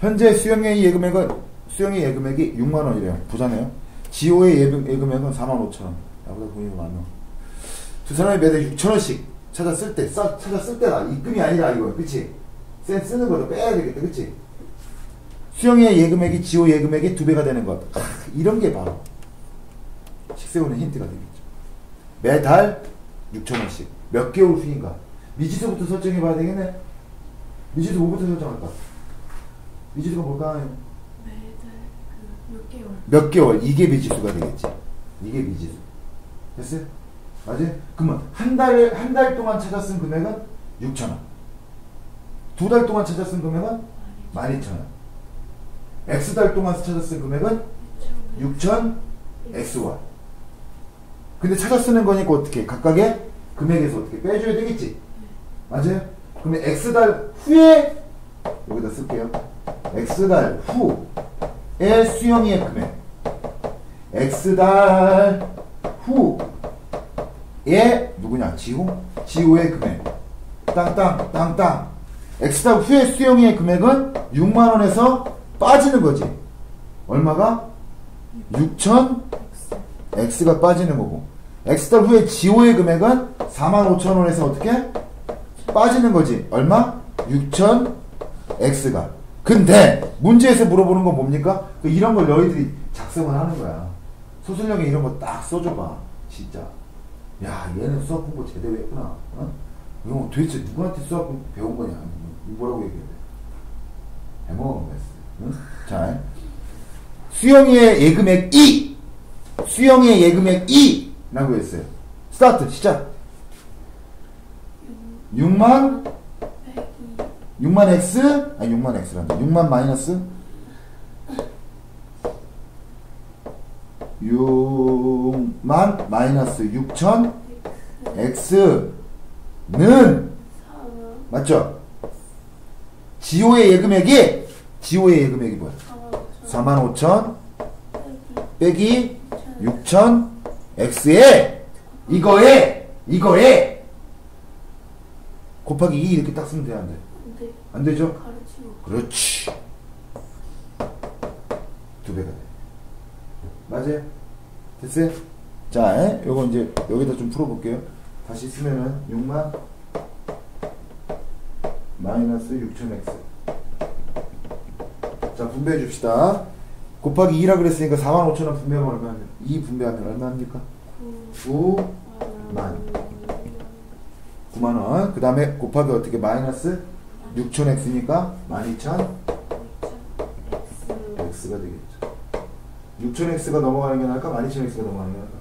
현재 수영의 예금액은 수영의 예금액이 6만 원이래요. 부자네요. 지호의 예금, 예금액은 4만 5천 원. 나보다 돈이 많아. 두 사람이 매달 6천 원씩 찾아 쓸 때, 써, 찾아 쓸 때다. 입금이 아니라 이거, 그치? 쎄 쓰는 거도 빼야 되겠다, 그치? 수영의 예금액이 지호 예금액이 두 배가 되는 것. 아, 이런 게 바로 식세우는 힌트가 되겠죠. 매달 6천 원씩 몇 개월 후인가? 미지수부터 설정해 봐야 되겠네. 미지수 뭐부터 설정할까? 미지수가 뭘까요? 매달 그 6개월. 몇 개월 이게 미지수가 되겠지. 이게 미지수. 됐어요? 맞아요? 그러면 한 달, 한달 동안 찾아 쓴 금액은 6천 원. 두 달 동안 찾아 쓴 금액은 12,000원. X달 동안 찾아 쓴 금액은 6천 XY. 근데 찾아 쓰는 거니까 어떻게? 각각의 금액에서 어떻게 빼줘야 되겠지? 맞아요? 그러면 X달 후에 여기다 쓸게요. X달 후의 수영이의 금액. X달 후의 누구냐? 지호? 지호의 금액. 땅땅 땅땅. X달 후의 수영이의 금액은 6만 원에서 빠지는 거지. 얼마가? 6천 X가 빠지는 거고. X달 후에 지호의 금액은 4만 5천 원에서 어떻게? 빠지는 거지. 얼마? 6천 X가. 근데 문제에서 물어보는 건 뭡니까? 그 이런 걸 너희들이 작성을 하는 거야. 소설력에 이런 거 딱 써줘봐. 진짜. 야, 얘는 수학 공부 제대로 했구나. 어? 이거 도대체 누구한테 수학 공부 배운 거냐? 뭐라고 얘기해야 돼? 해먹은 거였어. 응? 자, 수영이의 예금액 2! 수영이의 예금액 2! 라고 했어요. 스타트, 시작! 6만, 빼기 6만 X? 아니, 6만 X란다. 6만 마이너스? 6만 마이너스 6천 X는 4만 맞죠? 지호의 예금액이 지호의 예금액이 뭐야? 4만 5천 4만 5천 빼기 빼기 6천 X에 이거에 이거에 곱하기 2 이렇게 딱 쓰면 돼야 안 돼? 근데 안 되죠? 가르치고 그렇지. 두 배가 돼. 맞아요? 됐어요? 자, 에? 요거 이제 여기다 좀 풀어볼게요. 다시 쓰면은 6만 마이너스 6천X. 자, 분배해 줍시다. 곱하기 2라 그랬으니까 4만 5천 원 분배하면 얼마 하면 2 분배하면 얼마입니까? 9 9만 9만 원. 그 다음에 곱하기 어떻게 마이너스 6천X니까 12,000 X가 되겠죠. 6,000X가 넘어가는 게 나을까? 12,000X가 넘어가는 게 나을까?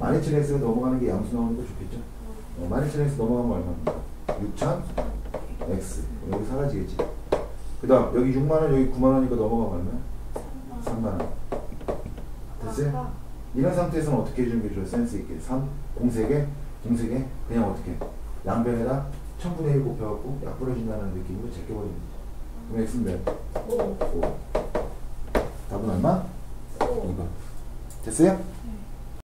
12,000X가 넘어가는 게 양수 나오는 게 좋겠죠? 어, 12,000X 넘어가면 얼마입니까? 6,000X. 여기 사라지겠지. 그 다음, 여기 6만원, 여기 9만원이니까 넘어가면 얼마? 3만원. 됐어요? 이런 상태에서는 어떻게 해주는 게 좋아요? 센스 있게. 3, 공세개, 공세개, 그냥 어떻게? 양변에다 1000분의 1 곱해갖고 약 뿌려준다는 느낌으로 되죠. 그럼 X는 몇? 5. 답은 얼마? 2번. 됐어요? 네.